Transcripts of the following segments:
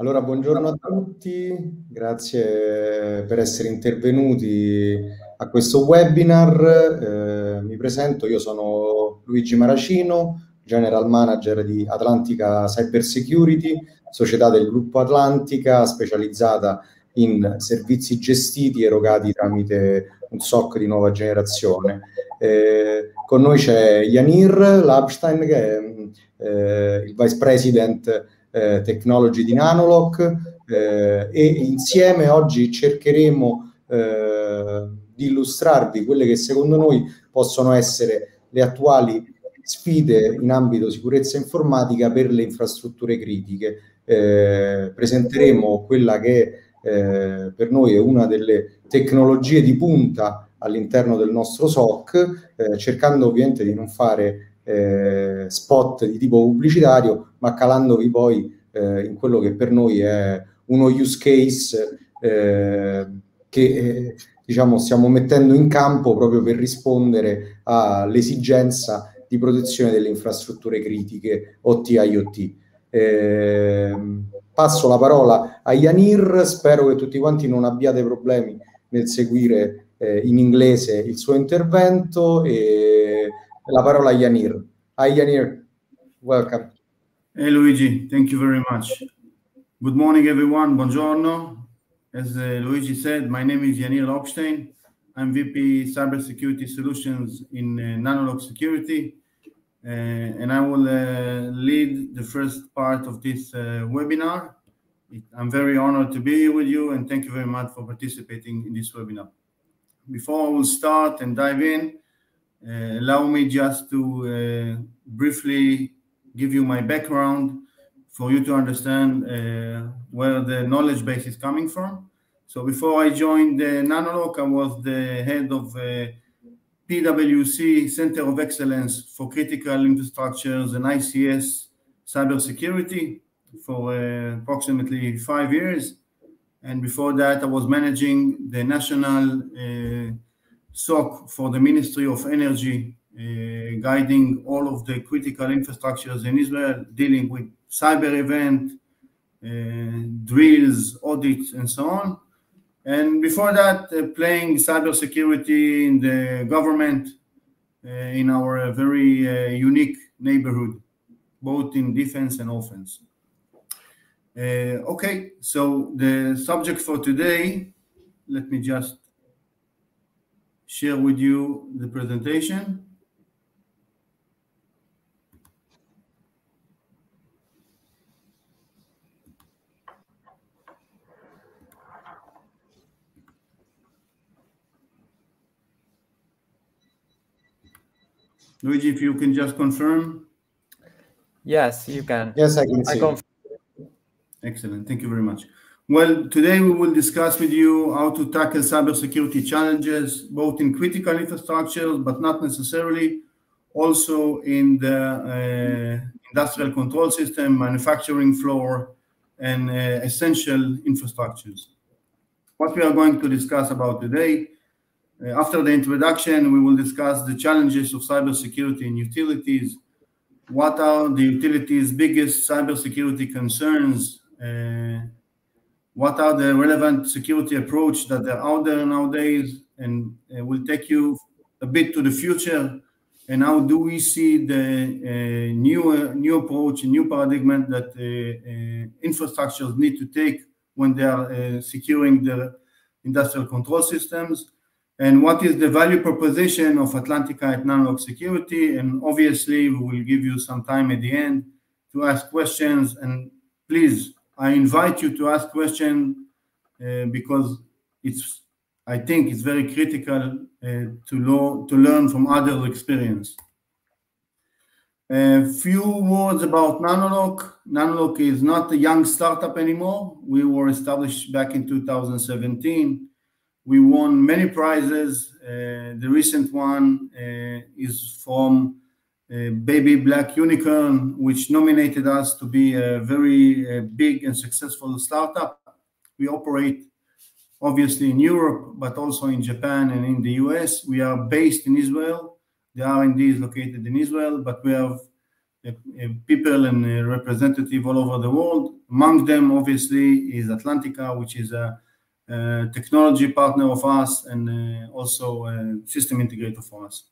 Allora, buongiorno a tutti, grazie per essere intervenuti a questo webinar. Eh, mi presento, io sono Luigi Maracino, General Manager di Atlantica Cyber Security, società del gruppo Atlantica specializzata in servizi gestiti erogati tramite un SOC di nuova generazione. Eh, con noi c'è Yanir Labstein, che è eh, il Vice President eh, Technology di Nanolock eh, e insieme oggi cercheremo eh, di illustrarvi quelle che secondo noi possono essere le attuali sfide in ambito sicurezza informatica per le infrastrutture critiche. Eh, presenteremo quella che eh, per noi è una delle tecnologie di punta all'interno del nostro SOC, eh, cercando ovviamente di non fare eh, spot di tipo pubblicitario, ma calandovi poi eh, in quello che per noi è uno use case eh, che eh, diciamo stiamo mettendo in campo proprio per rispondere all'esigenza di protezione delle infrastrutture critiche OT-IoT. Eh, passo la parola a Yanir, spero che tutti quanti non abbiate problemi nel seguire eh, in inglese il suo intervento e la parola a Yanir. Hi Yanir, welcome. Hey Luigi, thank you very much. Good morning everyone, buongiorno. As uh, Luigi said, my name is Yanir Laubshtein. I'm VP Cybersecurity Solutions in uh, Nanolock Security. Uh, and I will uh, lead the first part of this uh, webinar. I'm very honored to be here with you and thank you very much for participating in this webinar. Before I will start and dive in, uh, allow me just to uh, briefly give you my background for you to understand uh, where the knowledge base is coming from. So before I joined uh, Nanolock, I was the head of uh, PwC Center of Excellence for Critical Infrastructures and ICS Cybersecurity for uh, approximately five years. And before that, I was managing the national SOC for the Ministry of Energy, uh, guiding all of the critical infrastructures in Israel, dealing with cyber event, uh, drills, audits, and so on. And before that, uh, playing cybersecurity in the government uh, in our very uh, unique neighborhood, both in defense and offense. Uh, okay, so the subject for today, let me just share with you the presentation. Luigi, if you can just confirm. Yes, you can. Yes, I can see. I Excellent. Thank you very much. Well, today we will discuss with you how to tackle cybersecurity challenges, both in critical infrastructures, but not necessarily, also in the uh, industrial control system, manufacturing floor, and uh, essential infrastructures. What we are going to discuss about today, uh, after the introduction, we will discuss the challenges of cybersecurity in utilities, what are the utilities' biggest cybersecurity concerns, uh, what are the relevant security approach that are out there nowadays and uh, will take you a bit to the future. And how do we see the uh, new uh, new approach new paradigm that uh, uh, infrastructures need to take when they are uh, securing the industrial control systems? And what is the value proposition of Atlantica at Nanolock Security? And obviously we will give you some time at the end to ask questions. And please I invite you to ask questions uh, because it's I think it's very critical uh, to, lo- to learn from other experience. A few words about Nanolock. Nanolock is not a young startup anymore. We were established back in 2017. We won many prizes. Uh, the recent one uh, is from Baby Black Unicorn, which nominated us to be a very uh, big and successful startup. We operate obviously in Europe, but also in Japan and in the US. We are based in Israel. The R&D is located in Israel, but we have uh, uh, people and uh, representative all over the world. Among them, obviously, is Atlantica, which is a, a technology partner of us and also a system integrator for us.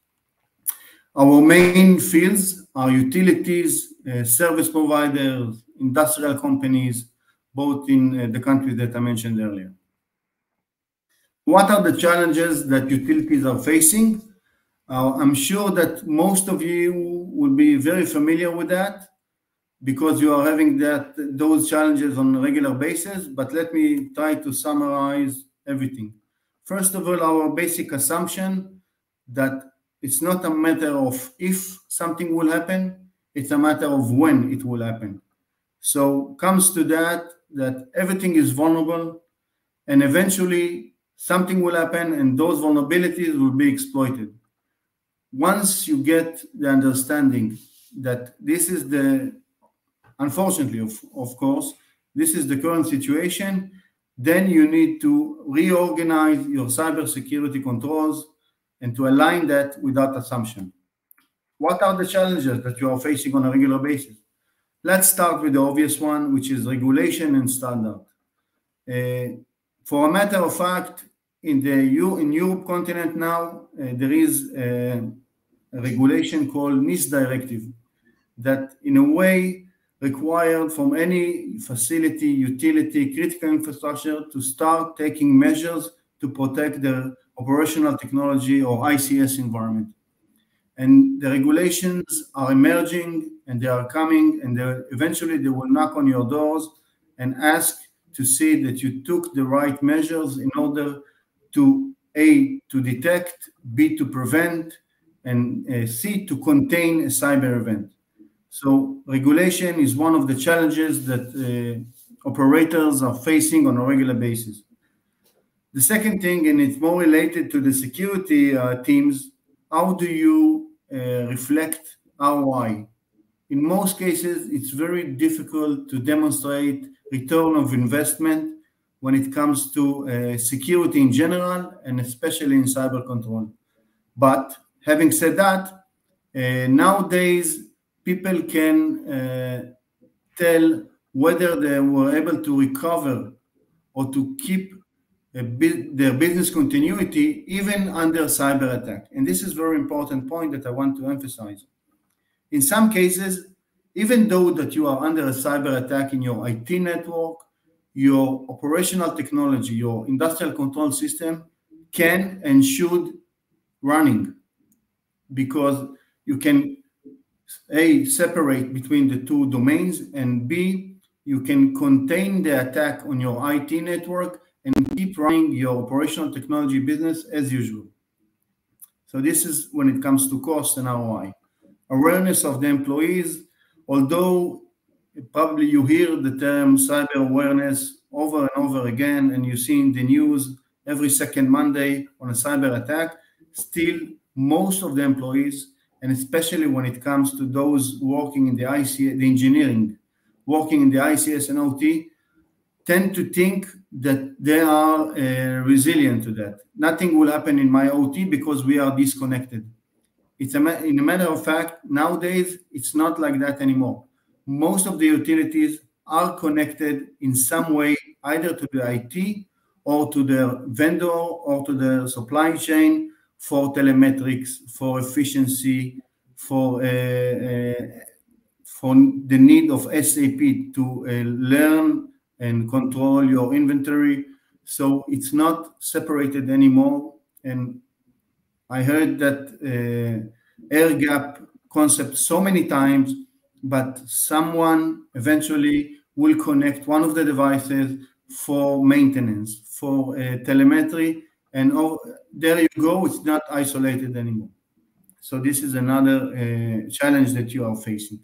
Our main fields are utilities, uh, service providers, industrial companies, both in uh, the countries that I mentioned earlier. What are the challenges that utilities are facing? Uh, I'm sure that most of you will be very familiar with that because you are having that those challenges on a regular basis. But let me try to summarize everything. First of all, our basic assumption that it's not a matter of if something will happen, it's a matter of when it will happen. So comes to that, that everything is vulnerable and eventually something will happen and those vulnerabilities will be exploited. Once you get the understanding that this is the, unfortunately, of, of course, this is the current situation, then you need to reorganize your cybersecurity controls and to align that with that assumption. What are the challenges that you are facing on a regular basis? Let's start with the obvious one, which is regulation and standard. Uh, for a matter of fact, in the in Europe continent now, uh, there is a, a, regulation called NIS directive that in a way required from any facility, utility, critical infrastructure to start taking measures to protect their operational technology or ICS environment. And the regulations are emerging and they are coming and eventually they will knock on your doors and ask to see that you took the right measures in order to A, to detect, B, to prevent, and uh, C, to contain a cyber event. So regulation is one of the challenges that uh, operators are facing on a regular basis. The second thing, and it's more related to the security uh, teams, how do you uh, reflect ROI? In most cases, it's very difficult to demonstrate return of investment when it comes to uh, security in general and especially in cyber control. But having said that, uh, nowadays people can uh, tell whether they were able to recover or to keep their business continuity even under cyber attack. And this is very important point that I want to emphasize. In some cases, even though that you are under a cyber attack in your IT network, your operational technology, your industrial control system can and should running because you can a separate between the two domains and b you can contain the attack on your IT network and keep running your operational technology business as usual. So this is when it comes to cost and ROI. Awareness of the employees, although probably you hear the term cyber awareness over and over again, and you see in the news every second Monday on a cyber attack, still most of the employees, and especially when it comes to those working in the IC, the engineering, working in the ICS and OT, tend to think that they are uh, resilient to that. Nothing will happen in my OT because we are disconnected. It's a in a matter of fact, nowadays it's not like that anymore. Most of the utilities are connected in some way, either to the IT or to the vendor or to the supply chain for telemetrics, for efficiency, for uh, uh, for the need of SAP to uh, learn and control your inventory. So it's not separated anymore. And I heard that uh, air gap concept so many times, but someone eventually will connect one of the devices for maintenance, for uh, telemetry, and oh, there you go, it's not isolated anymore. So this is another uh, challenge that you are facing.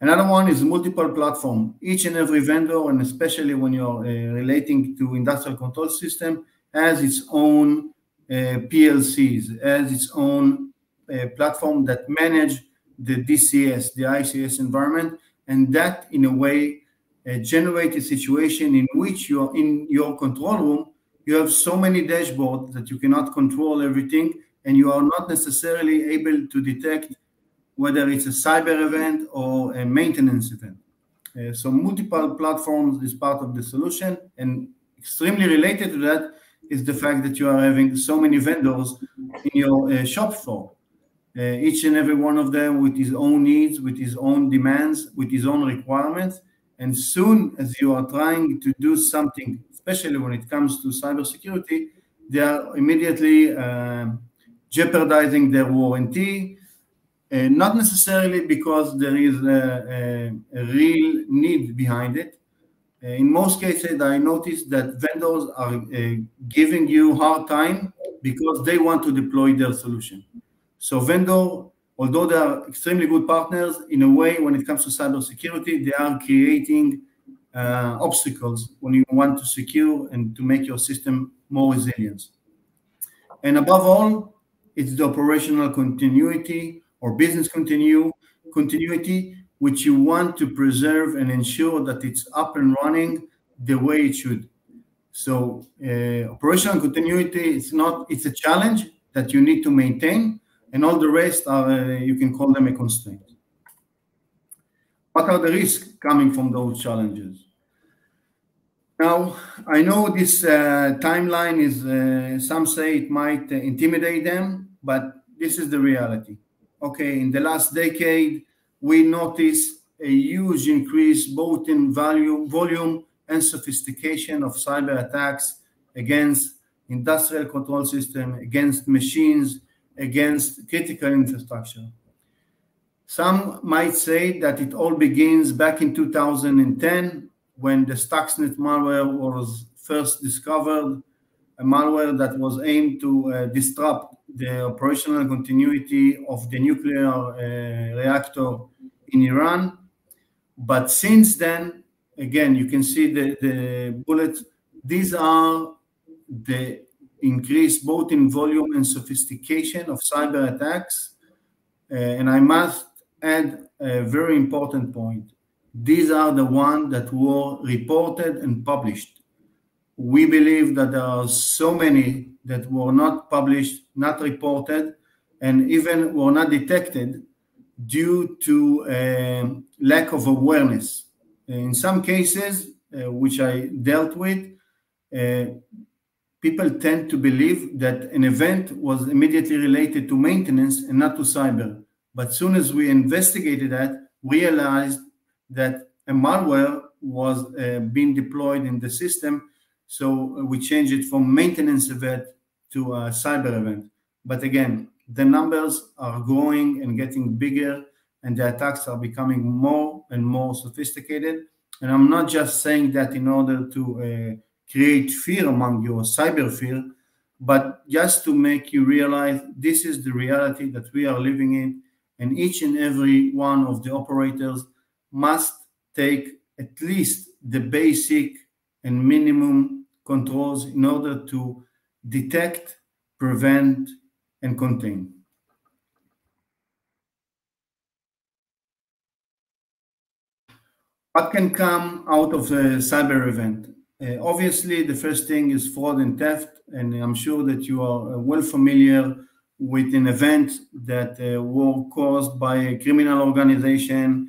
Another one is multiple platform. Each and every vendor, and especially when you're uh, relating to industrial control system, has its own uh, PLCs, has its own uh, platform that manage the DCS, the ICS environment, and that in a way uh, generate a situation in which you're in your control room, you have so many dashboards that you cannot control everything, and you are not necessarily able to detect whether it's a cyber event or a maintenance event. Uh, so multiple platforms is part of the solution and extremely related to that is the fact that you are having so many vendors in your uh, shop floor. Uh, each and every one of them with his own needs, with his own demands, with his own requirements. And soon as you are trying to do something, especially when it comes to cybersecurity, they are immediately um, jeopardizing their warranty, uh, not necessarily because there is a, a, a real need behind it. Uh, in most cases, I noticed that vendors are uh, giving you hard time because they want to deploy their solution. So vendor, although they are extremely good partners, in a way, when it comes to cybersecurity, they are creating uh, obstacles when you want to secure and to make your system more resilient. And above all, it's the operational continuity or business continue, continuity, which you want to preserve and ensure that it's up and running the way it should. So uh, operational continuity is not, it's a challenge that you need to maintain and all the rest are, uh, you can call them a constraint. What are the risks coming from those challenges? Now, I know this uh, timeline is, uh, some say it might uh, intimidate them, but this is the reality okay, in the last decade, we noticed a huge increase both in value, volume and sophistication of cyber attacks against industrial control system, against machines, against critical infrastructure. Some might say that it all begins back in 2010 when the Stuxnet malware was first discovered, a malware that was aimed to uh, disrupt the operational continuity of the nuclear uh, reactor in Iran. But since then, again, you can see the, the bullets. These are the increase both in volume and sophistication of cyber attacks. Uh, and I must add a very important point. These are the ones that were reported and published. We believe that there are so many that were not published, not reported, and even were not detected due to uh, lack of awareness. In some cases, uh, which I dealt with, uh, people tend to believe that an event was immediately related to maintenance and not to cyber. But soon as we investigated that, realized that a malware was uh, being deployed in the system. So we changed it from maintenance event to a cyber event. But again, the numbers are growing and getting bigger, and the attacks are becoming more and more sophisticated. And I'm not just saying that in order to uh, create fear among you, cyber fear, but just to make you realize this is the reality that we are living in, and each and every one of the operators must take at least the basic and minimum controls in order to detect, prevent, and contain. What can come out of a cyber event? Uh, obviously, the first thing is fraud and theft, and I'm sure that you are uh, well familiar with an event that uh, were caused by a criminal organization,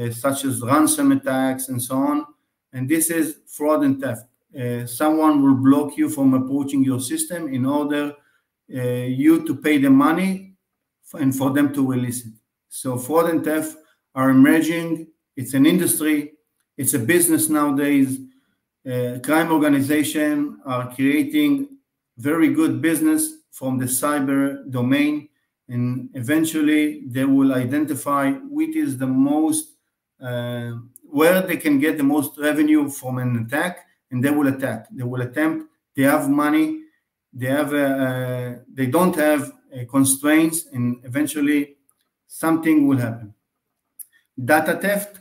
uh, such as ransom attacks and so on. And this is fraud and theft. Uh, someone will block you from approaching your system in order uh, you to pay the money and for them to release it. So fraud and theft are emerging. It's an industry. It's a business nowadays. Uh, crime organization are creating very good business from the cyber domain and eventually they will identify which is the most uh, where they can get the most revenue from an attack and they will attack. They will attempt. They have money. They have. Uh, they don't have uh, constraints, and eventually something will happen. Data theft.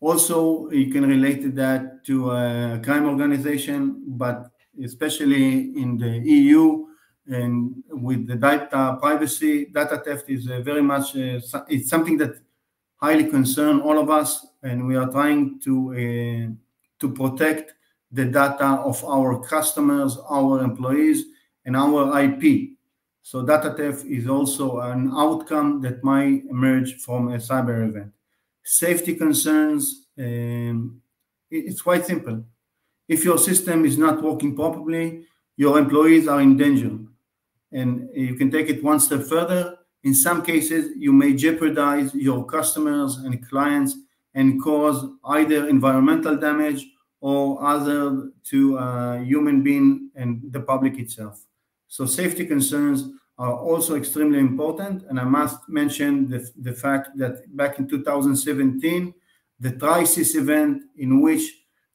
Also, you can relate that to a crime organization, but especially in the EU and with the data privacy, data theft is uh, very much uh, it's something that highly concern all of us, and we are trying to uh, to protect the data of our customers, our employees, and our IP. So data theft is also an outcome that might emerge from a cyber event. Safety concerns, um, it's quite simple. If your system is not working properly, your employees are in danger. And you can take it one step further. In some cases, you may jeopardize your customers and clients and cause either environmental damage or other to a human being and the public itself. So safety concerns are also extremely important. And I must mention the, the fact that back in 2017, the TRISIS event in which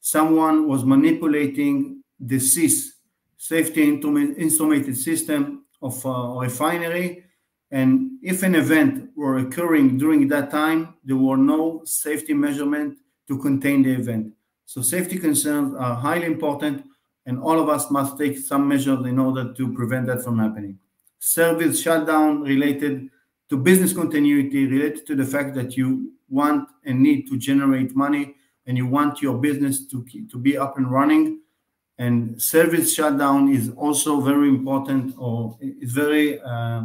someone was manipulating the SIS, safety instrumented system of a refinery. And if an event were occurring during that time, there were no safety measurement to contain the event. So safety concerns are highly important, and all of us must take some measures in order to prevent that from happening. Service shutdown related to business continuity, related to the fact that you want and need to generate money and you want your business to, to be up and running. And service shutdown is also very important or it's very uh,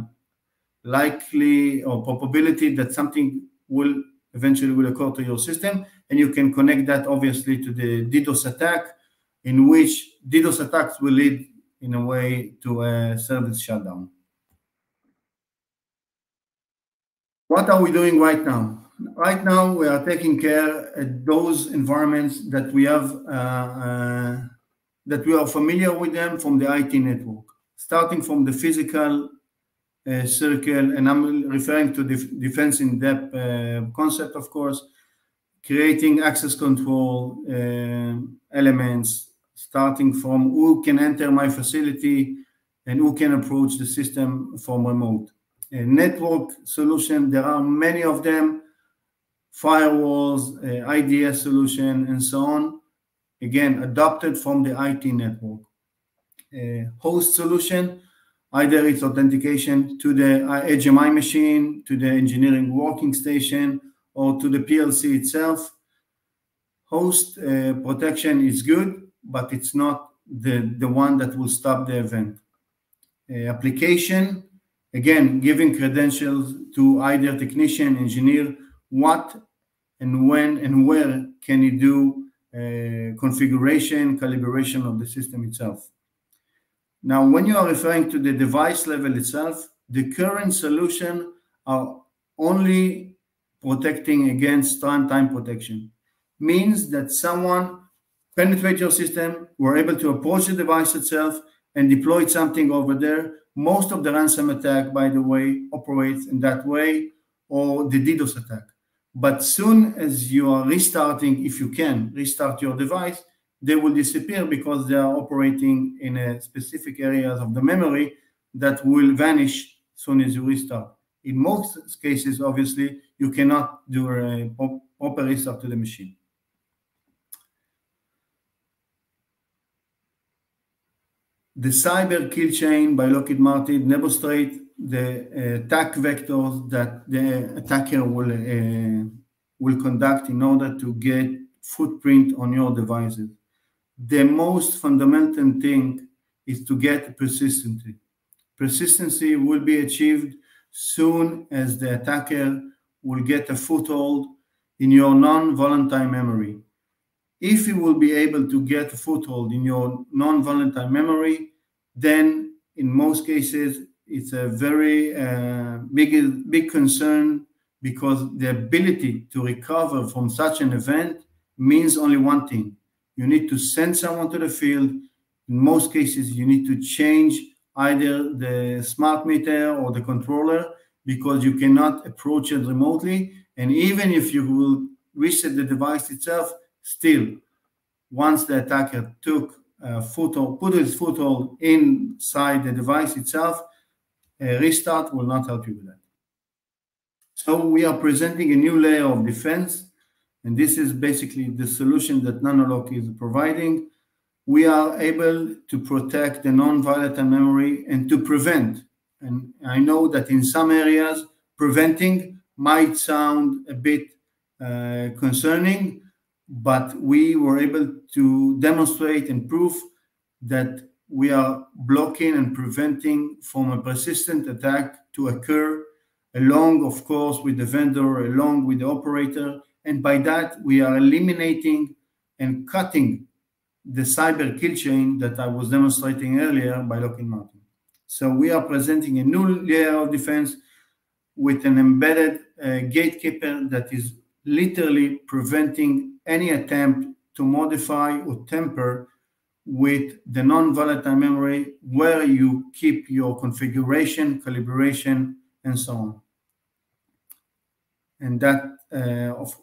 likely or probability that something will eventually will occur to your system. And you can connect that obviously to the DDoS attack, in which DDoS attacks will lead in a way to a service shutdown. What are we doing right now? Right now, we are taking care at those environments that we have uh, uh, that we are familiar with them from the IT network, starting from the physical uh, circle, and I'm referring to the defense in depth uh, concept, of course, creating access control uh, elements, starting from who can enter my facility and who can approach the system from remote. A network solution, there are many of them, firewalls, uh, IDS solution, and so on. Again, adopted from the IT network. Host solution, Either it's authentication to the HMI uh, machine, to the engineering working station, or to the PLC itself. Host uh, protection is good, but it's not the, the one that will stop the event. Uh, application, again, giving credentials to either technician, engineer, what and when and where can you do uh, configuration, calibration of the system itself. Now, when you are referring to the device level itself, the current solution are only protecting against runtime protection. Means that someone penetrate your system, were able to approach the device itself and deploy something over there. Most of the ransom attack, by the way, operates in that way, or the DDoS attack. But soon as you are restarting, if you can restart your device, they will disappear because they are operating in a specific areas of the memory that will vanish soon as you restart. In most cases, obviously, you cannot do a proper restart to the machine. The cyber kill chain by Lockheed Martin demonstrate the uh, attack vectors that the attacker will uh, will conduct in order to get footprint on your devices the most fundamental thing is to get persistency. Persistency will be achieved soon as the attacker will get a foothold in your non-volatile memory. If you will be able to get a foothold in your non-volatile memory, then in most cases it's a very uh, big big concern because the ability to recover from such an event means only one thing you need to send someone to the field. In most cases, you need to change either the smart meter or the controller because you cannot approach it remotely. And even if you will reset the device itself, still, once the attacker took a foothold, put his foothold inside the device itself, a restart will not help you with that. So we are presenting a new layer of defense and this is basically the solution that Nanolock is providing. We are able to protect the non-volatile memory and to prevent. And I know that in some areas, preventing might sound a bit uh, concerning, but we were able to demonstrate and prove that we are blocking and preventing from a persistent attack to occur along, of course, with the vendor, along with the operator. And by that, we are eliminating and cutting the cyber kill chain that I was demonstrating earlier by Lockheed Martin. So we are presenting a new layer of defense with an embedded uh, gatekeeper that is literally preventing any attempt to modify or temper with the non-volatile memory where you keep your configuration, calibration, and so on. And that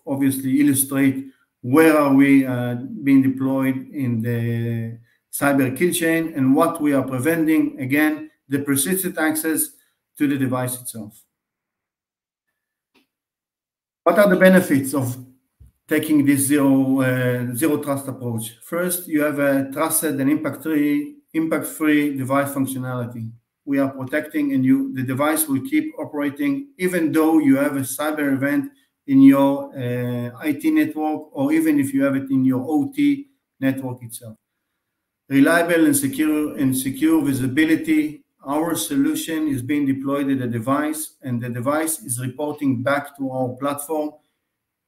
obviously illustrate where are we uh, being deployed in the cyber kill chain and what we are preventing, again, the persistent access to the device itself. What are the benefits of taking this zero uh, zero trust approach? First, you have a trusted and impact-free impact-free device functionality. We are protecting, and you the device will keep operating even though you have a cyber event in your uh, IT network, or even if you have it in your OT network itself. Reliable and secure and secure visibility our solution is being deployed at the device, and the device is reporting back to our platform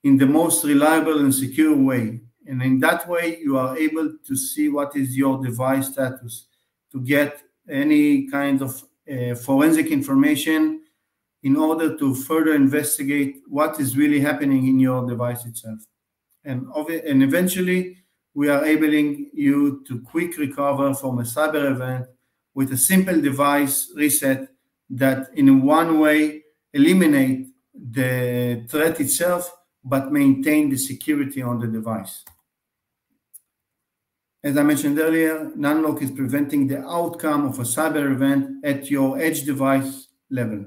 in the most reliable and secure way. And in that way, you are able to see what is your device status, to get any kind of uh, forensic information in order to further investigate what is really happening in your device itself. And, and eventually, we are enabling you to quick recover from a cyber event with a simple device reset that in one way eliminate the threat itself but maintain the security on the device. As I mentioned earlier, Nanolock is preventing the outcome of a cyber event at your edge device level.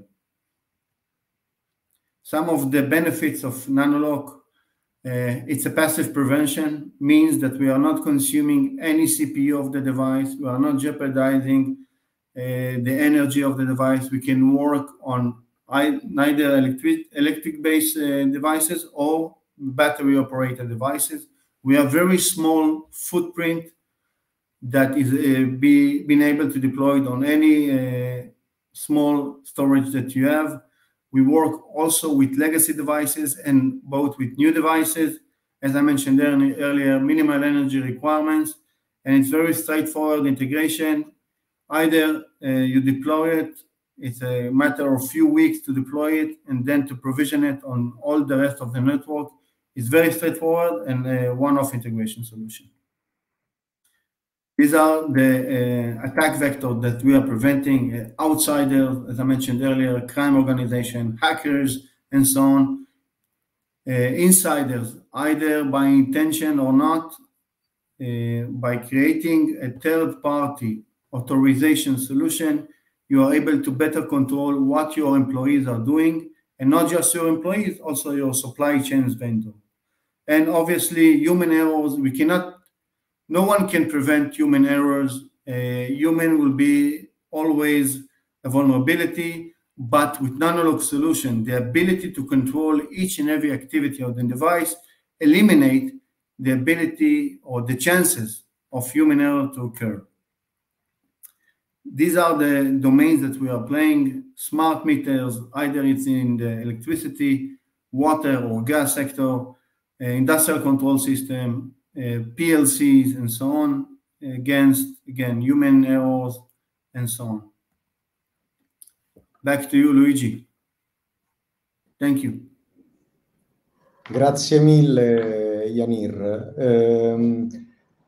Some of the benefits of Nanolock uh, it's a passive prevention, means that we are not consuming any CPU of the device. We are not jeopardizing uh, the energy of the device. We can work on neither electric electric based uh, devices or battery operated devices. We have very small footprint that is be being able to deploy it on any small storage that you have. We work also with legacy devices and both with new devices. As I mentioned earlier, minimal energy requirements, and it's very straightforward integration. Either uh, you deploy it, it's a matter of few weeks to deploy it, and then to provision it on all the rest of the network. It's very straightforward and a one-off integration solution. These are the uh, attack vector that we are preventing uh, outsiders, as I mentioned earlier, crime organization, hackers, and so on. Uh, insiders, either by intention or not, uh, by creating a third party authorization solution, you are able to better control what your employees are doing, and not just your employees, also your supply chains vendor. And obviously, human errors, we cannot no one can prevent human errors. A human will be always a vulnerability, but with Nanolock solution, the ability to control each and every activity of the device eliminate the ability or the chances of human error to occur. These are the domains that we are playing. Smart meters, either it's in the electricity, water or gas sector, industrial control system, uh, PLCs and so on against, again, human errors and so on. Back to you, Luigi. Thank you. Grazie mille, Yanir. Eh,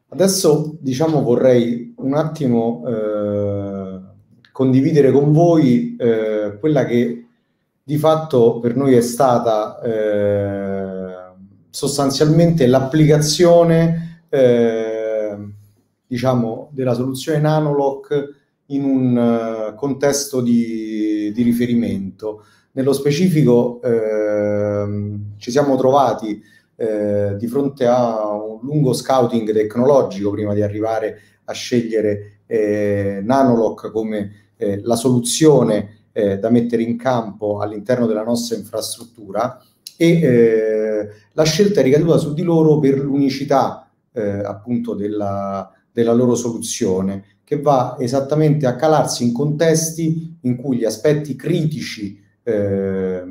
adesso, diciamo, vorrei un attimo eh, condividere con voi eh, quella che di fatto per noi è stata eh, sostanzialmente l'applicazione eh, diciamo della soluzione Nanolock in un uh, contesto di, di, riferimento. Nello specifico eh, ci siamo trovati eh, di fronte a un lungo scouting tecnologico prima di arrivare a scegliere eh, Nanolock come eh, la soluzione eh, da mettere in campo all'interno della nostra infrastruttura e eh, la scelta è ricaduta su di loro per l'unicità eh, appunto della, della loro soluzione, che va esattamente a calarsi in contesti in cui gli aspetti critici eh,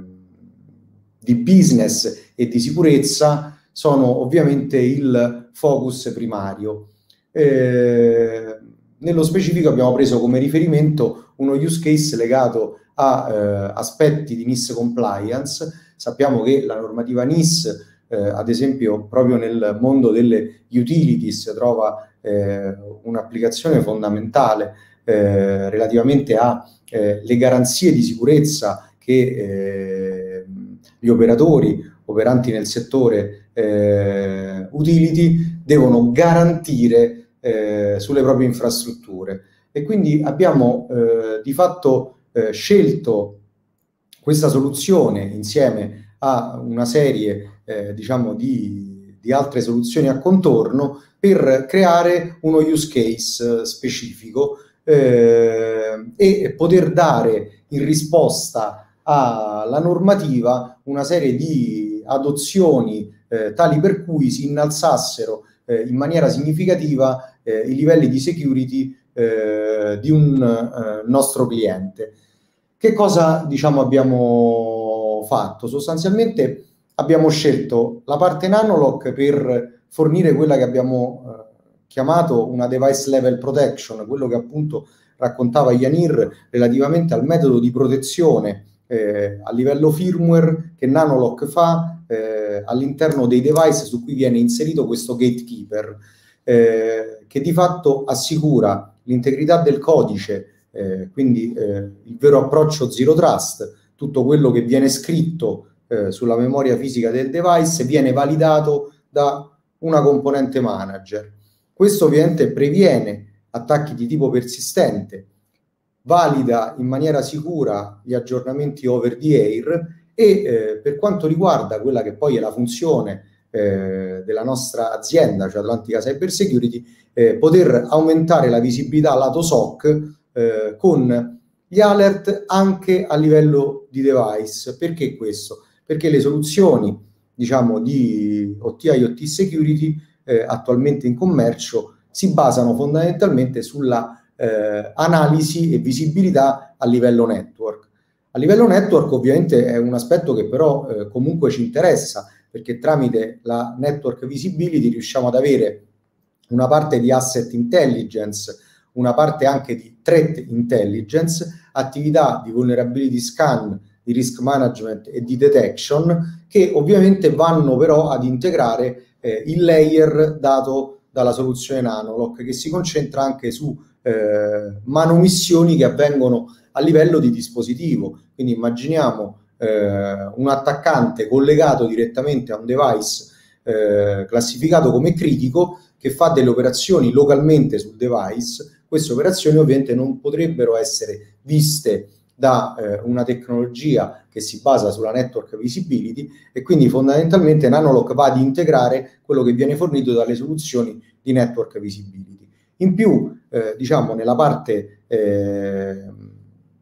di business e di sicurezza sono ovviamente il focus primario. Eh, nello specifico abbiamo preso come riferimento uno use case legato a eh, aspetti di NIS compliance. Sappiamo che la normativa NIS eh, ad esempio proprio nel mondo delle utilities trova eh, un'applicazione fondamentale eh, relativamente alle eh, garanzie di sicurezza che eh, gli operatori operanti nel settore eh, utility devono garantire sulle proprie infrastrutture. E quindi abbiamo di fatto scelto questa soluzione insieme a una serie eh, diciamo di, di, altre soluzioni a contorno per creare uno use case eh, specifico eh, e poter dare in risposta alla normativa una serie di adozioni eh, tali per cui si innalzassero eh, in maniera significativa eh, i livelli di security di un nostro cliente. Che cosa diciamo abbiamo fatto? Sostanzialmente abbiamo scelto la parte Nanolock per fornire quella che abbiamo eh, chiamato una device level protection, quello che appunto raccontava Yanir relativamente al metodo di protezione eh, a livello firmware che Nanolock fa eh, all'interno dei device su cui viene inserito questo gatekeeper, eh, che di fatto assicura l'integrità del codice, eh, quindi eh, il vero approccio zero trust, tutto quello che viene scritto eh, sulla memoria fisica del device viene validato da una componente manager. Questo ovviamente previene attacchi di tipo persistente, valida in maniera sicura gli aggiornamenti over the air e eh, per quanto riguarda quella che poi è la funzione eh, della nostra azienda, cioè Atlantica Cyber Security, eh, poter aumentare la visibilità lato SOC eh, con gli alert anche a livello di device. Perché questo? perché le soluzioni diciamo, di OT IoT security eh, attualmente in commercio si basano fondamentalmente sulla eh, analisi e visibilità a livello network. A livello network ovviamente è un aspetto che però eh, comunque ci interessa perché tramite la network visibility riusciamo ad avere una parte di asset intelligence, una parte anche di threat intelligence, attività di vulnerability scan di risk management e di detection che ovviamente vanno però ad integrare eh, il layer dato dalla soluzione Nanolock che si concentra anche su eh, manomissioni che avvengono a livello di dispositivo. Quindi immaginiamo eh, un attaccante collegato direttamente a un device eh, classificato come critico che fa delle operazioni localmente sul device. Queste operazioni ovviamente non potrebbero essere viste da eh, una tecnologia che si basa sulla network visibility e quindi fondamentalmente Nanolock va ad integrare quello che viene fornito dalle soluzioni di network visibility. In più, eh, diciamo, nella parte eh,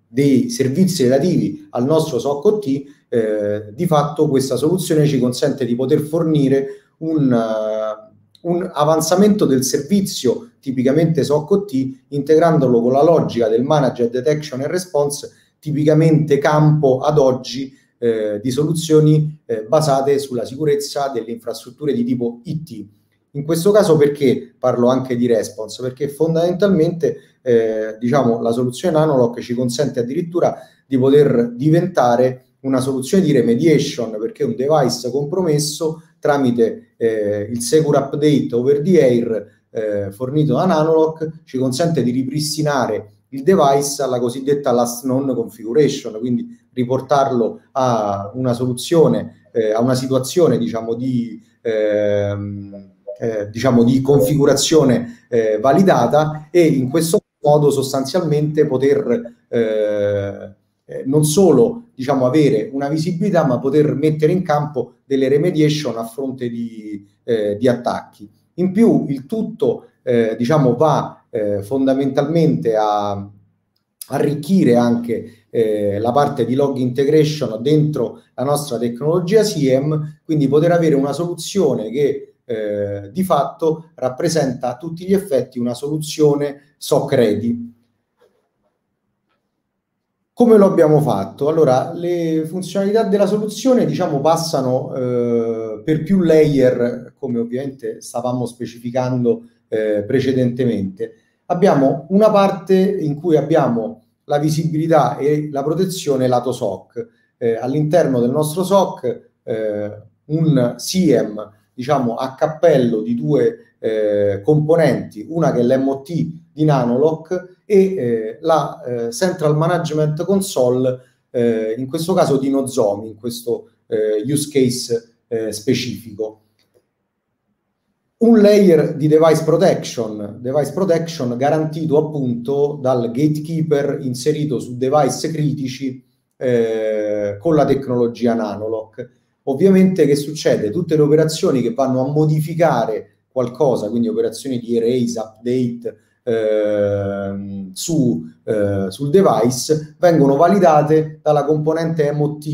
dei servizi relativi al nostro SOC OT, eh, di fatto questa soluzione ci consente di poter fornire un, uh, un avanzamento del servizio tipicamente SOC OT, integrandolo con la logica del manager detection e response tipicamente campo ad oggi eh, di soluzioni eh, basate sulla sicurezza delle infrastrutture di tipo IT. In questo caso perché parlo anche di response? Perché fondamentalmente eh, diciamo, la soluzione Nanolock ci consente addirittura di poter diventare una soluzione di remediation perché un device compromesso tramite eh, il Secure Update over the air eh, fornito da Nanolock ci consente di ripristinare il device alla cosiddetta last known configuration, quindi riportarlo a una soluzione, eh, a una situazione diciamo di, ehm, eh, diciamo, di configurazione eh, validata e in questo modo sostanzialmente poter eh, eh, non solo diciamo, avere una visibilità, ma poter mettere in campo delle remediation a fronte di, eh, di attacchi. In più il tutto diciamo, va eh, fondamentalmente a arricchire anche eh, la parte di log integration dentro la nostra tecnologia SIEM, quindi poter avere una soluzione che eh, di fatto rappresenta a tutti gli effetti una soluzione SOC ready. Come lo abbiamo fatto? Allora, le funzionalità della soluzione, diciamo, passano eh, per più layer, come ovviamente stavamo specificando eh, precedentemente. Abbiamo una parte in cui abbiamo la visibilità e la protezione lato SOC. Eh, all'interno del nostro SOC eh, un SIEM, diciamo, a cappello di due eh, componenti, una che è l'MOT di Nanolock e eh, la eh, Central Management Console, eh, in questo caso di Nozomi, in questo use case specifico un layer di device protection, device protection garantito appunto dal gatekeeper inserito su device critici eh, con la tecnologia Nanolock. Ovviamente che succede? Tutte le operazioni che vanno a modificare qualcosa, quindi operazioni di erase, update eh, su, eh, sul device, vengono validate dalla componente MOT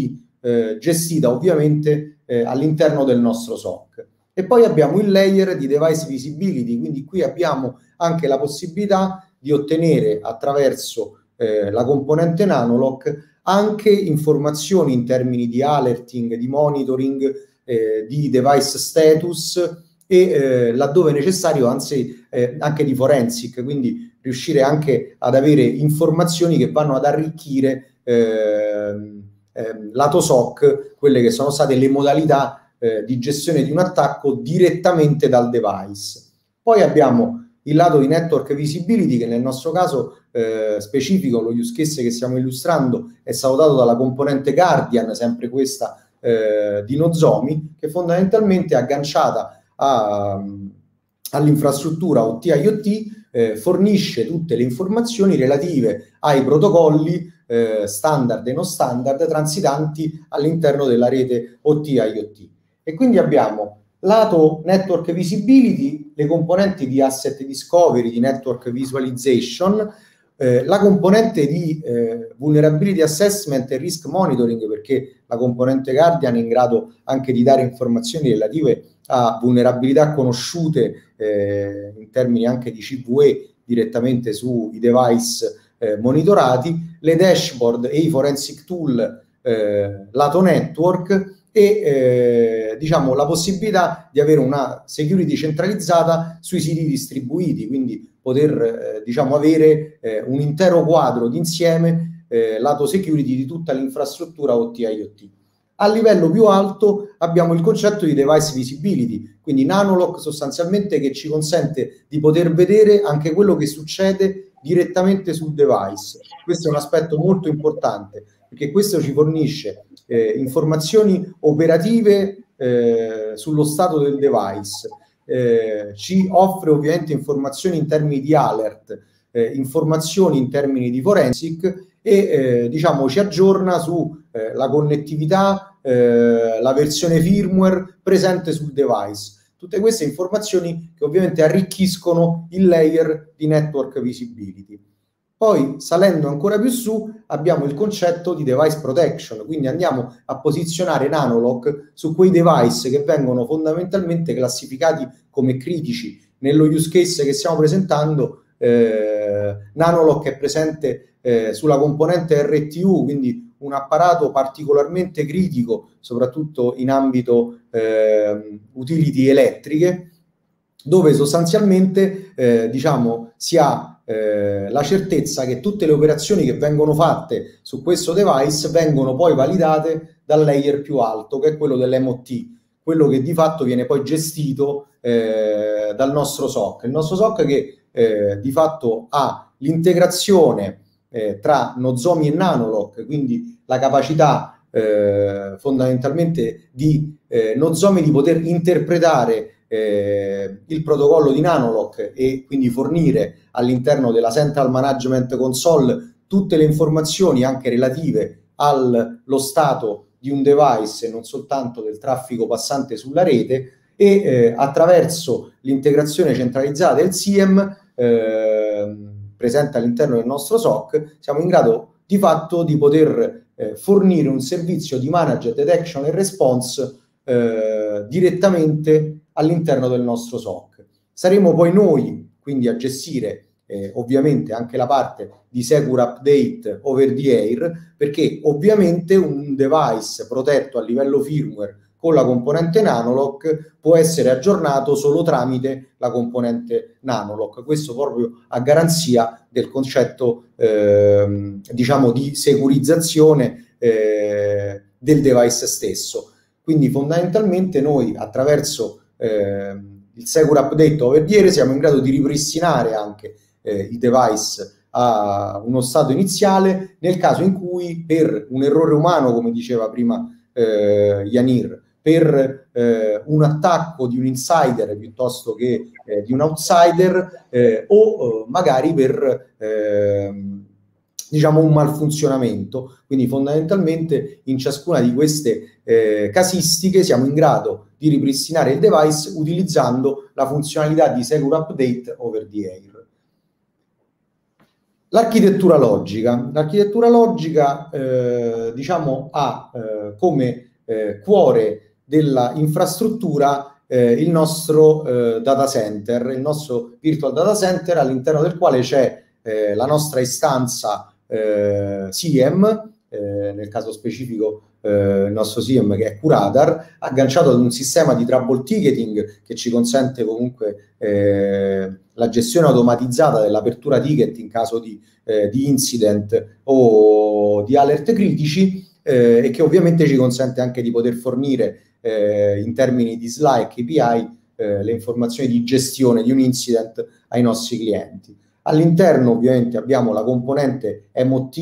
eh, gestita ovviamente eh, all'interno del nostro SOC. E poi abbiamo il layer di device visibility, quindi qui abbiamo anche la possibilità di ottenere attraverso eh, la componente Nanolock anche informazioni in termini di alerting, di monitoring, eh, di device status e eh, laddove necessario anzi eh, anche di forensic, quindi riuscire anche ad avere informazioni che vanno ad arricchire ehm, ehm, lato SOC quelle che sono state le modalità eh, di gestione di un attacco direttamente dal device. Poi abbiamo il lato di network visibility che nel nostro caso eh, specifico, lo use case che stiamo illustrando, è stato dato dalla componente Guardian, sempre questa eh, di Nozomi, che fondamentalmente è agganciata a, all'infrastruttura OT IoT, eh, fornisce tutte le informazioni relative ai protocolli eh, standard e non standard transitanti all'interno della rete OT IoT. E quindi abbiamo lato network visibility, le componenti di asset discovery, di network visualization, eh, la componente di eh, vulnerability assessment e risk monitoring, perché la componente Guardian è in grado anche di dare informazioni relative a vulnerabilità conosciute eh, in termini anche di CVE direttamente sui device eh, monitorati, le dashboard e i forensic tool eh, lato network e eh, diciamo la possibilità di avere una security centralizzata sui siti distribuiti, quindi poter eh, diciamo avere eh, un intero quadro d'insieme eh, lato security di tutta l'infrastruttura OT IoT. A livello più alto abbiamo il concetto di device visibility, quindi Nanolock sostanzialmente che ci consente di poter vedere anche quello che succede direttamente sul device. Questo è un aspetto molto importante perché questo ci fornisce eh, informazioni operative eh, sullo stato del device, eh, ci offre ovviamente informazioni in termini di alert, eh, informazioni in termini di forensic e eh, diciamo ci aggiorna sulla eh, connettività, la versione firmware presente sul device. Tutte queste informazioni che ovviamente arricchiscono il layer di network visibility. Poi, salendo ancora più su, abbiamo il concetto di device protection, quindi andiamo a posizionare Nanolock su quei device che vengono fondamentalmente classificati come critici. Nello use case che stiamo presentando, eh, Nanolock è presente eh, sulla componente RTU, quindi un apparato particolarmente critico, soprattutto in ambito eh, utility elettriche, dove sostanzialmente eh, diciamo, si ha eh, la certezza che tutte le operazioni che vengono fatte su questo device vengono poi validate dal layer più alto, che è quello dell'MOT, quello che di fatto viene poi gestito eh, dal nostro SOC. Il nostro SOC che eh, di fatto ha l'integrazione eh, tra Nozomi e Nanolock, quindi la capacità eh, fondamentalmente di Nozomi di poter interpretare eh, il protocollo di Nanolock e quindi fornire all'interno della Central Management Console tutte le informazioni anche relative allo stato di un device e non soltanto del traffico passante sulla rete e eh, attraverso l'integrazione centralizzata del SIEM eh, presente all'interno del nostro SOC siamo in grado di fatto di poter eh, fornire un servizio di managed detection e response eh, direttamente all'interno del nostro SOC. Saremo poi noi quindi a gestire eh, ovviamente anche la parte di Secure Update over the air, perché ovviamente un device protetto a livello firmware con la componente Nanolock può essere aggiornato solo tramite la componente Nanolock. Questo proprio a garanzia del concetto, eh, diciamo, di securizzazione eh, del device stesso. Quindi fondamentalmente noi attraverso eh, il Secure Update over the air siamo in grado di ripristinare anche eh, il device a uno stato iniziale nel caso in cui per un errore umano, come diceva prima eh, Yanir, per eh, un attacco di un insider piuttosto che eh, di un outsider eh, o eh, magari per ehm, diciamo un malfunzionamento. Quindi fondamentalmente in ciascuna di queste eh, casistiche siamo in grado di ripristinare il device utilizzando la funzionalità di Secure Update over the air. L'architettura logica. L'architettura logica, eh, diciamo, ha eh, come eh, cuore della infrastruttura eh, il nostro eh, data center, il nostro virtual data center all'interno del quale c'è eh, la nostra istanza SIEM, nel caso specifico eh, il nostro SIEM che è Curadar, agganciato ad un sistema di trouble ticketing che ci consente comunque eh, la gestione automatizzata dell'apertura ticket in caso di, eh, di incident o di alert critici eh, e che ovviamente ci consente anche di poter fornire eh, in termini di SLA e KPI eh, le informazioni di gestione di un incident ai nostri clienti. All'interno ovviamente abbiamo la componente MOT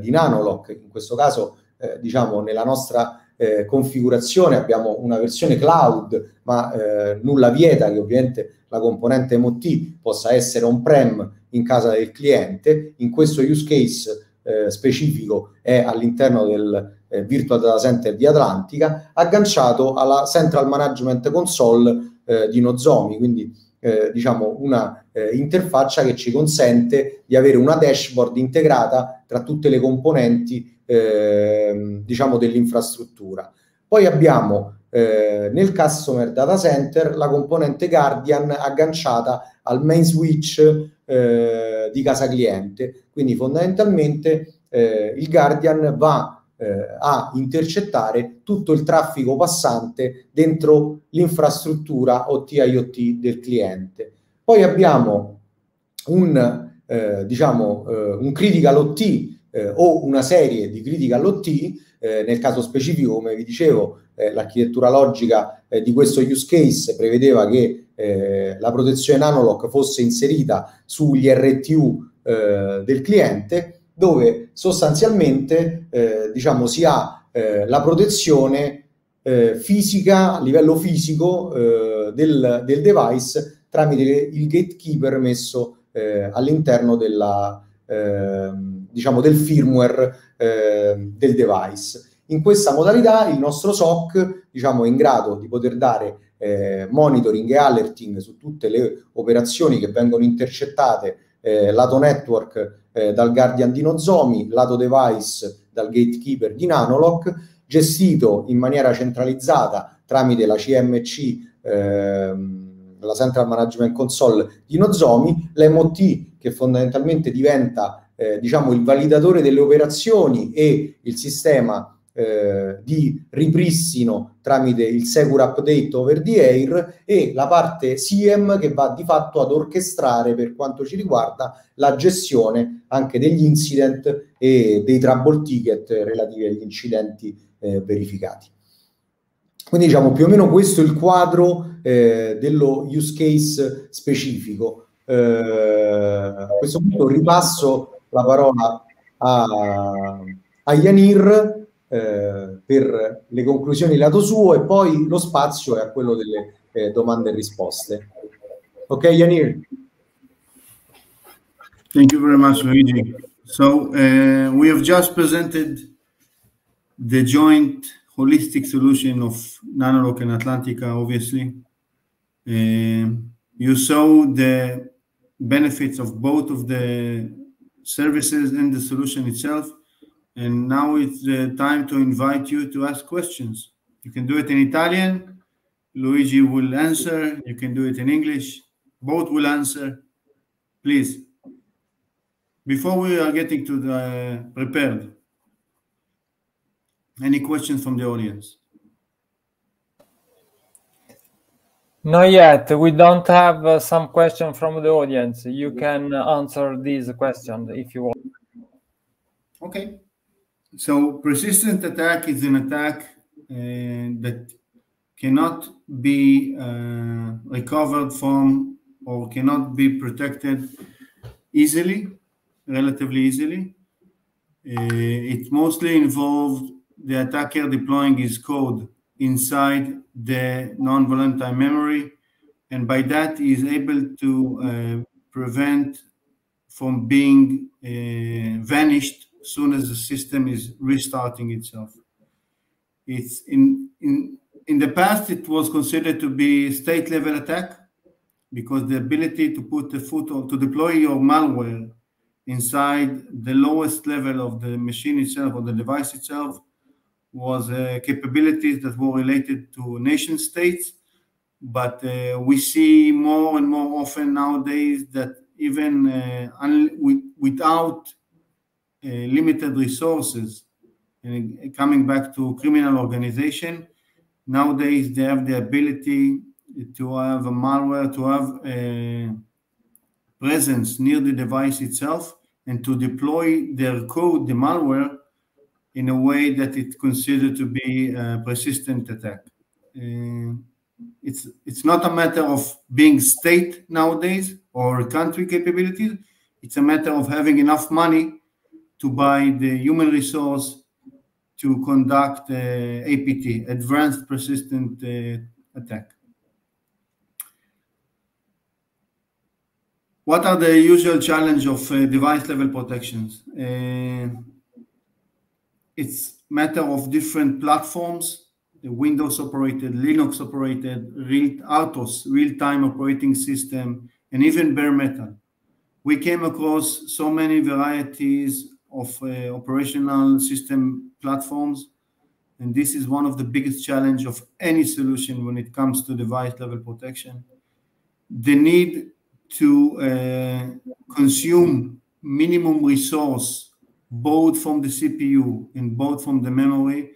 di Nanolock, in questo caso eh, diciamo, nella nostra eh, configurazione abbiamo una versione cloud, ma eh, nulla vieta che ovviamente la componente MOT possa essere on-prem in casa del cliente. In questo use case eh, specifico è all'interno del eh, Virtual Data Center di Atlantica, agganciato alla Central Management Console eh, di Nozomi, quindi eh, diciamo una eh, interfaccia che ci consente di avere una dashboard integrata tra tutte le componenti eh, diciamo dell'infrastruttura. Poi abbiamo eh, nel customer data center la componente Guardian agganciata al main switch eh, di casa cliente, quindi fondamentalmente eh, il Guardian va eh, a intercettare tutto il traffico passante dentro l'infrastruttura OT-IoT del cliente. Poi abbiamo un, eh, diciamo, un critical OT eh, o una serie di critiche all'OT, eh, nel caso specifico, come vi dicevo, eh, l'architettura logica eh, di questo use case prevedeva che eh, la protezione Nanolock fosse inserita sugli RTU eh, del cliente, dove sostanzialmente diciamo, si ha la protezione fisica, a livello fisico del, del, device tramite il gatekeeper messo all'interno della, Ehm, diciamo del firmware eh, del device. In questa modalità il nostro SOC diciamo, è in grado di poter dare eh, monitoring e alerting su tutte le operazioni che vengono intercettate eh, lato network eh, dal Guardian di Nozomi, lato device dal gatekeeper di Nanolock, gestito in maniera centralizzata tramite la CMC la Central Management Console di Nozomi, l'MOT che fondamentalmente diventa eh, diciamo il validatore delle operazioni e il sistema eh, di ripristino tramite il Secure Update over the air e la parte SIEM che va di fatto ad orchestrare per quanto ci riguarda la gestione anche degli incident e dei trouble ticket relativi agli incidenti eh, verificati. Quindi diciamo più o meno questo è il quadro eh, dello use case specifico. Eh, a questo punto ripasso la parola a, a Yanir eh, per le conclusioni lato suo e poi lo spazio è a quello delle eh, domande e risposte. Ok, Yanir? Thank you very much, Luigi. So uh, we have just presented the joint holistic solution of Nanolock and Atlantica, obviously. Um, you saw the benefits of both of the services and the solution itself. And now it's the time to invite you to ask questions. You can do it in Italian, Luigi will answer. You can do it in English. Both will answer. Please. Before we are getting to the prepared, any questions from the audience? Not yet. We don't have uh, some question from the audience. You can answer these questions if you want. Okay. So persistent attack is an attack uh, that cannot be uh, recovered from or cannot be protected easily, relatively easily. Uh, it mostly involved the attacker deploying his code inside the non-volatile memory, and by that he is able to uh, prevent from being uh, vanished as soon as the system is restarting itself. It's in in in the past it was considered to be state level attack because the ability to put the foot or to deploy your malware inside the lowest level of the machine itself or the device itself was uh, capabilities that were related to nation states. But uh, we see more and more often nowadays that even uh, with, without limited resources and coming back to criminal organization nowadays they have the ability to have a malware to have a presence near the device itself and to deploy their code the malware in a way that it's considered to be a persistent attack. Uh, it's it's not a matter of being state nowadays or country capabilities. It's a matter of having enough money to buy the human resource to conduct uh, APT, Advanced Persistent uh, Attack. What are the usual challenge of uh, device level protections? It's matter of different platforms, the Windows operated, Linux operated, real Autos, real-time operating system, and even bare metal. We came across so many varieties of uh, operational system platforms, and this is one of the biggest challenge of any solution when it comes to device level protection. The need to uh, consume minimum resource both from the CPU and both from the memory.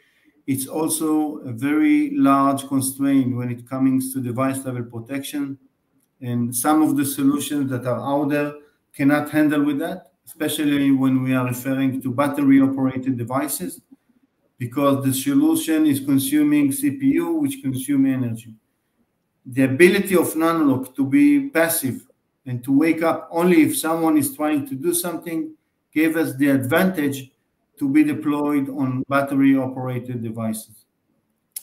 It's also a very large constraint when it comes to device level protection. And some of the solutions that are out there cannot handle with that, especially when we are referring to battery operated devices, because the solution is consuming CPU, which consume energy. The ability of Nanolock to be passive and to wake up only if someone is trying to do something gave us the advantage to be deployed on battery operated devices.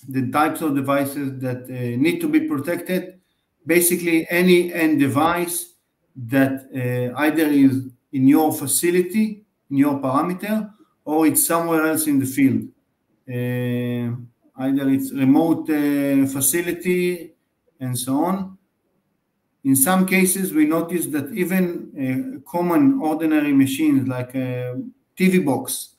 The types of devices that uh, need to be protected, basically any end device that uh, either is in your facility, in your parameter, or it's somewhere else in the field. Uh, either it's remote uh, facility and so on. In some cases, we noticed that even uh, common ordinary machines like a TV box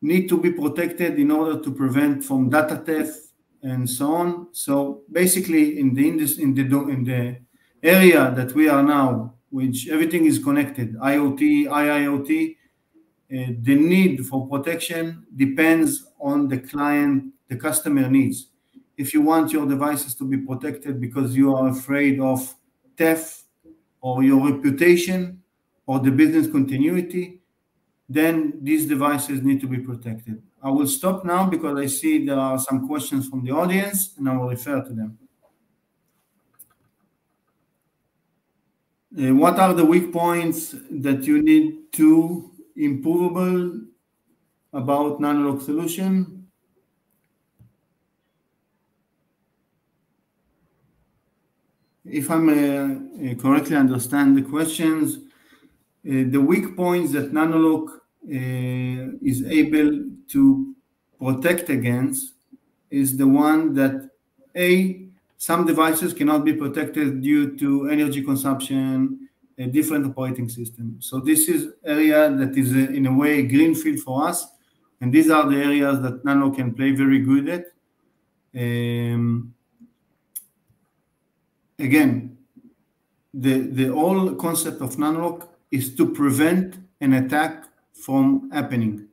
need to be protected in order to prevent from data theft and so on. So basically, in the in the in the area that we are now, which everything is connected, IoT, IIoT, uh, the need for protection depends on the client, the customer needs. If you want your devices to be protected because you are afraid of theft or your reputation or the business continuity, then these devices need to be protected. I will stop now because I see there are some questions from the audience and I will refer to them. Uh, what are the weak points that you need to improvable about Nanolock solution? If I'm uh, uh, correctly understand the questions, uh, the weak points that Nanolock is able to protect against is the one that a some devices cannot be protected due to energy consumption, a different operating system. So this is area that is a, in a way a green field for us, and these are the areas that Nano can play very good at. Um, again, the, the whole concept of Nanolock is to prevent an attack from happening.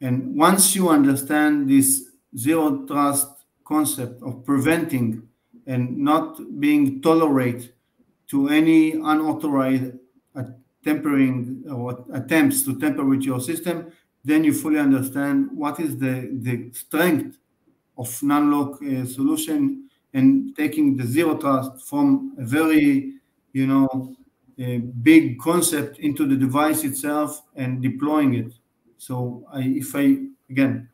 And once you understand this zero trust concept of preventing and not being tolerate to any unauthorized tampering or attempts to tamper with your system, then you fully understand what is the, the strength of Nanolock uh, solution and taking the zero trust from a very, you know, big concept into the device itself and deploying it. So I, if I, again,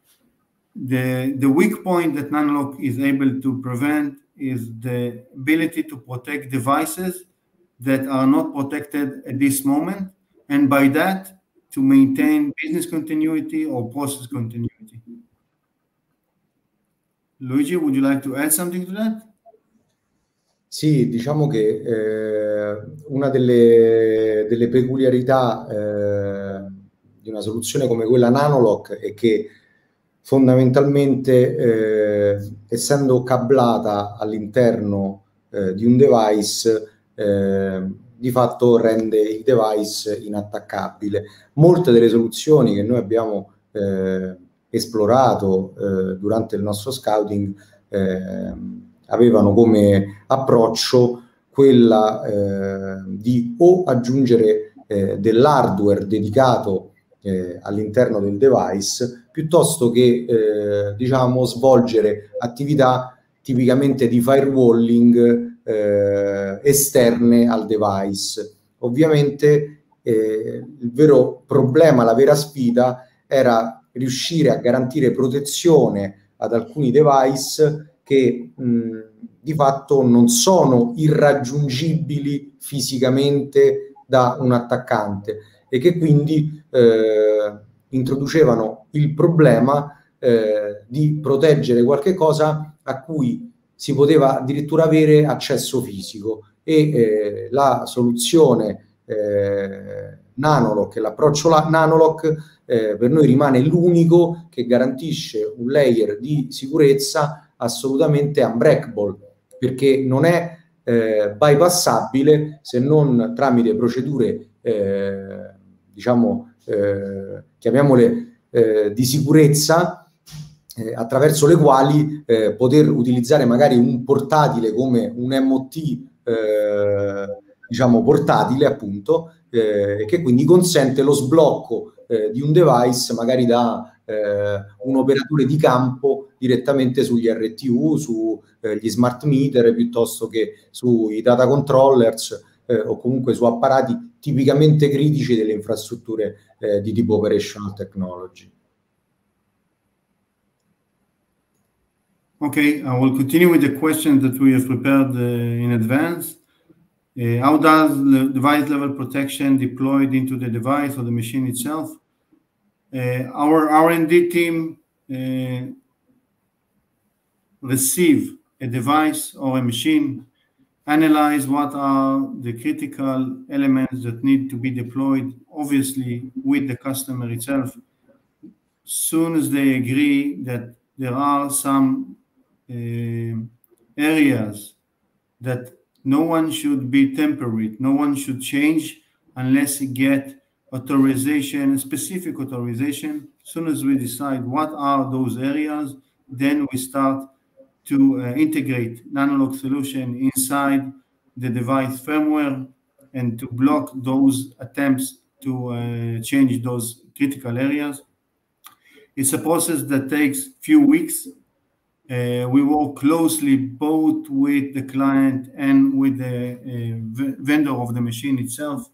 the, the weak point that Nanolock is able to prevent is the ability to protect devices that are not protected at this moment. And by that, to maintain business continuity or process continuity. Luigi, would you like to add something to that? Sì, diciamo che eh, una delle, delle peculiarità eh, di una soluzione come quella Nanolock è che fondamentalmente, eh, essendo cablata all'interno eh, di un device, eh, di fatto rende il device inattaccabile. Molte delle soluzioni che noi abbiamo eh, esplorato eh, durante il nostro scouting eh, avevano come approccio quella eh, di o aggiungere eh, dell'hardware dedicato eh, all'interno del device piuttosto che diciamo svolgere attività tipicamente di firewalling eh, esterne al device. Ovviamente eh, il vero problema, la vera sfida era riuscire a garantire protezione ad alcuni device che mh, di fatto non sono irraggiungibili fisicamente da un attaccante e che quindi eh, introducevano il problema eh, di proteggere qualche cosa a cui si poteva addirittura avere accesso fisico. E eh, la soluzione eh, Nanolock l'approccio la- Nanolock eh, per noi rimane l'unico che garantisce un layer di sicurezza assolutamente unbreakable perché non è eh, bypassabile se non tramite procedure eh, diciamo eh, chiamiamole di sicurezza eh, attraverso le quali eh, poter utilizzare magari un portatile come un MOT, eh, diciamo portatile appunto, eh, che quindi consente lo sblocco eh, di un device magari da eh, un operatore di campo direttamente sugli RTU, sugli smart meter piuttosto che sui data controllers o comunque su apparati tipicamente critici delle infrastrutture di tipo operational technology. Okay, I will continue with the questions that we have prepared in advance. Uh, how does device level protection deployed into the device or the machine itself? Uh, our R&D team uh, receive a device or a machine, analyze what are the critical elements that need to be deployed, obviously with the customer itself. Soon as they agree that there are some uh, areas that no one should be temperate, no one should change unless he get authorization, specific authorization. As soon as we decide what are those areas, then we start to uh, integrate Nanolock solution inside the device firmware and to block those attempts to uh, change those critical areas. It's a process that takes few weeks we work closely both with the client and with the uh, vendor of the machine itself.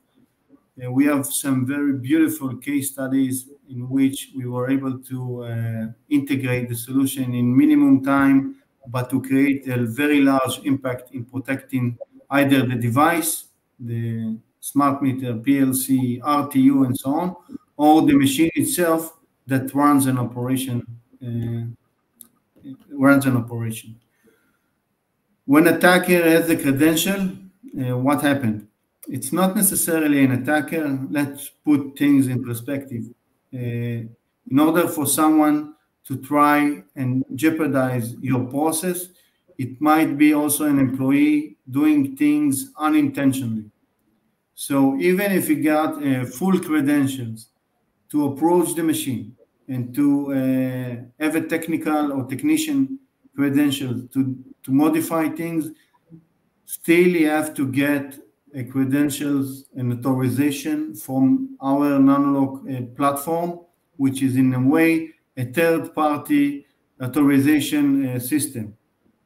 Uh, we have some very beautiful case studies in which we were able to uh, integrate the solution in minimum time, but to create a very large impact in protecting either the device, the smart meter, PLC, RTU, and so on, or the machine itself that runs an operation uh, runs an operation. When attacker has the credential, uh, what happened? It's not necessarily an attacker. Let's put things in perspective. Uh, in order for someone to try and jeopardize your process, it might be also an employee doing things unintentionally. So even if you got uh, full credentials to approach the machine and to uh, have a technical or technician credentials to, to modify things, still you have to get a credentials and authorization from our Nanolock uh, platform, which is in a way a third party authorization uh, system.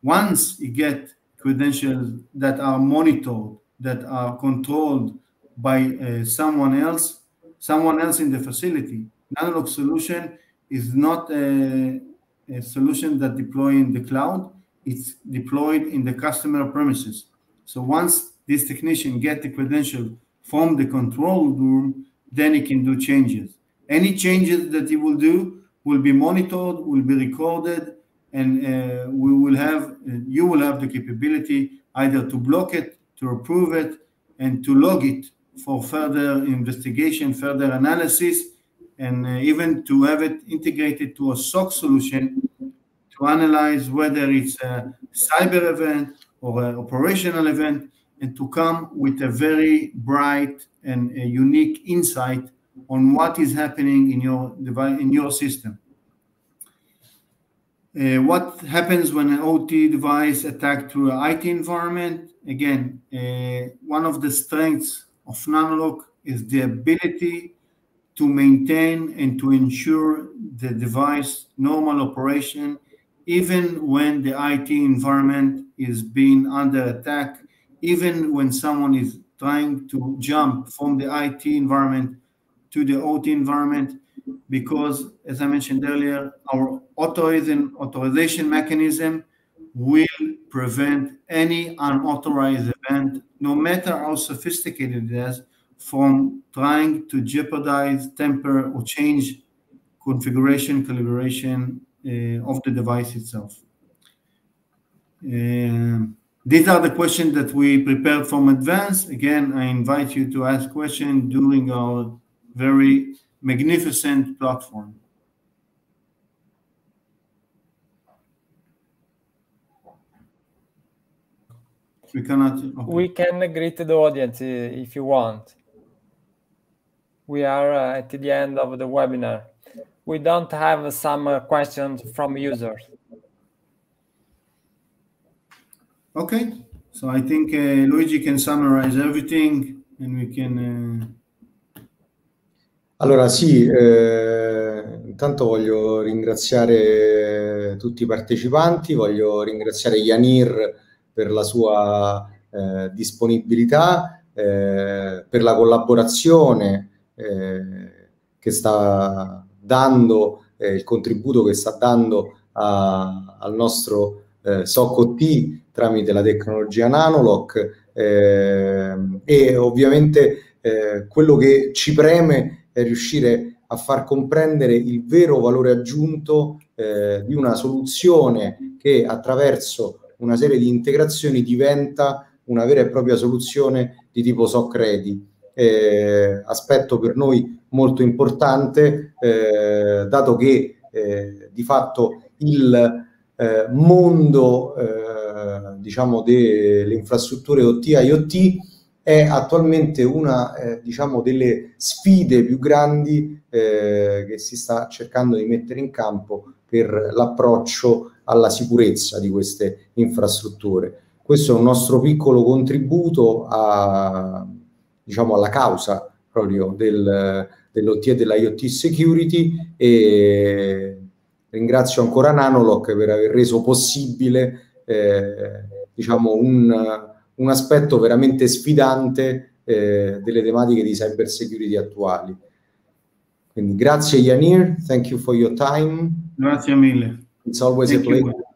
Once you get credentials that are monitored, that are controlled by someone else, someone else in the facility, Nanolock solution is not a, a solution that deploy in the cloud. It's deployed in the customer premises. So once this technician get the credential from the control room, then he can do changes. Any changes that he will do will be monitored, will be recorded, and uh, we will have, uh, you will have the capability either to block it, to approve it, and to log it for further investigation, further analysis, and uh, even to have it integrated to a SOC solution to analyze whether it's a cyber event or an operational event, and to come with a very bright and unique insight on what is happening in your device in your system. Uh, what happens when an OT device attacked through an IT environment? Again, uh, one of the strengths of Nanolock is the ability to maintain and to ensure the device normal operation, even when the IT environment is being under attack, even when someone is trying to jump from the IT environment to the OT environment because, as I mentioned earlier, our authorization, authorization mechanism will prevent any unauthorized event, no matter how sophisticated it is, from trying to jeopardize, temper, or change configuration, calibration uh, of the device itself. Uh, these are the questions that we prepared from advance. Again, I invite you to ask questions during our very magnificent platform. We cannot. Okay. We can greet the audience if you want. We are uh, at the end of the webinar. We don't have some uh, questions from users. Okay, so I think uh, Luigi can summarize everything and we can uh, Allora sì, eh, intanto voglio ringraziare tutti i partecipanti, voglio ringraziare Yanir per la sua eh, disponibilità, eh, per la collaborazione eh, che sta dando, eh, il contributo che sta dando a, al nostro eh, SOC-OT tramite la tecnologia Nanolock e ovviamente quello che ci preme è riuscire a far comprendere il vero valore aggiunto eh, di una soluzione che attraverso una serie di integrazioni diventa una vera e propria soluzione di tipo SOC ready. Eh, aspetto per noi molto importante, eh, dato che eh, di fatto il eh, mondo eh, diciamo delle infrastrutture OT IoT è attualmente una diciamo delle sfide più grandi che si sta cercando di mettere in campo per l'approccio alla sicurezza di queste infrastrutture. Questo è un nostro piccolo contributo a, diciamo, alla causa proprio del, dell'OT e dell'IoT security e ringrazio ancora Nanolock per aver reso possibile eh, diciamo un un aspetto veramente sfidante eh, delle tematiche di cyber security attuali. Quindi grazie Yanir, thank you for your time. Grazie mille. It's always thank a pleasure.